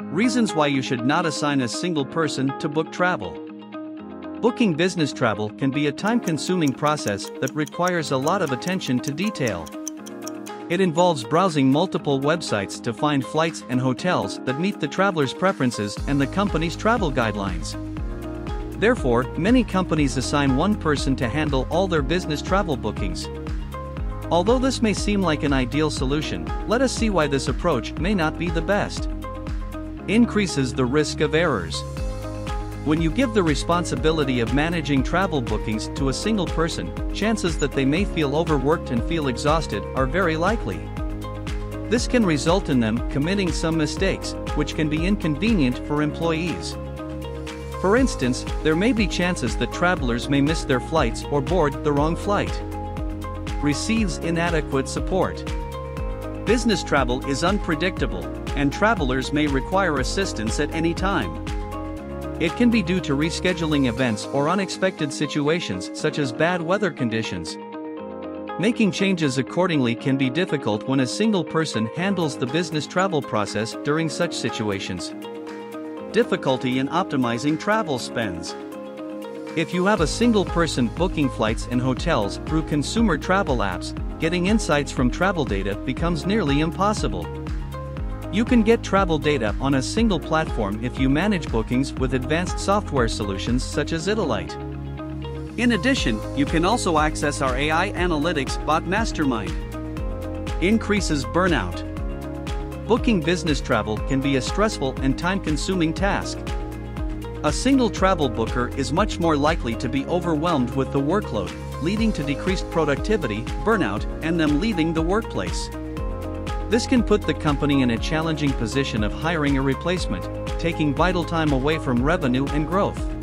Reasons why you should not assign a single person to book travel. Booking business travel can be a time consuming process that requires a lot of attention to detail. It involves browsing multiple websites to find flights and hotels that meet the traveler's preferences and the company's travel guidelines. Therefore, many companies assign one person to handle all their business travel bookings. Although this may seem like an ideal solution, let us see why this approach may not be the best. Increases the risk of errors. When you give the responsibility of managing travel bookings to a single person, chances that they may feel overworked and feel exhausted are very likely. This can result in them committing some mistakes, which can be inconvenient for employees. For instance, there may be chances that travelers may miss their flights or board the wrong flight. Receives inadequate support. Business travel is unpredictable, and travelers may require assistance at any time. It can be due to rescheduling events or unexpected situations such as bad weather conditions. Making changes accordingly can be difficult when a single person handles the business travel process during such situations difficulty in optimizing travel spends. If you have a single person booking flights and hotels through consumer travel apps, getting insights from travel data becomes nearly impossible. You can get travel data on a single platform if you manage bookings with advanced software solutions such as ITILITE. In addition, you can also access our AI analytics bot Mastermind. Increases burnout booking business travel can be a stressful and time consuming task. A single travel booker is much more likely to be overwhelmed with the workload, leading to decreased productivity, burnout, and them leaving the workplace. This can put the company in a challenging position of hiring a replacement, taking vital time away from revenue and growth.